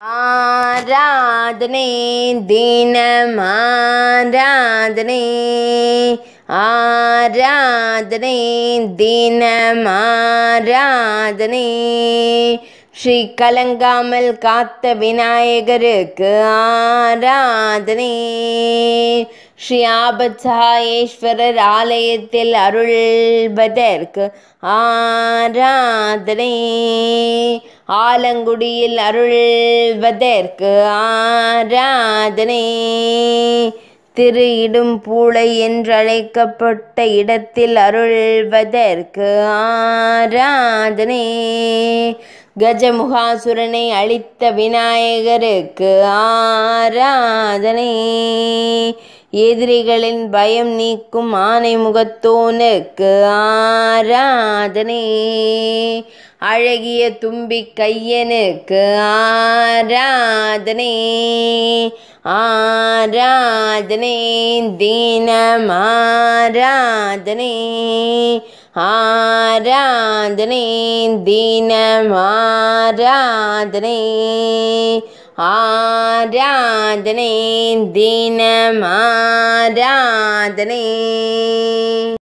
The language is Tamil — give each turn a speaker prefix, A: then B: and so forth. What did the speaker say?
A: ஆராதனை தினம் ஆராதனை ஆராதனை தினம் ஆராதனை. ஸ்ரீ கலங்காமல் காத்த விநாயகருக்கு ஆராதனை. ஸ்ரீ ஆபத்சாயேஸ்வரர் ஆலயத்தில் அருள்வதற்கு ஆராதனை. ஆலங்குடியில் அருள்வதற்கு ஆராதனை. திரு இடும்பூளை என்றழைக்கப்பட்ட இடத்தில் அருள்வதற்கு ஆராதனை. கஜமுகாசுரனை அழித்த விநாயகருக்கு ஆராதனை. எதிரிகளின் பயம் நீக்கும் ஆனை முகத்தோனுக்கு ஆராதனை. அழகிய தும்பி கையனுக்கு ஆராதனை. ஆராதனை தினம் ஆராதனை ஆராதனை தினம் ஆராதனை ஆராதனை தினம் ஆராதனை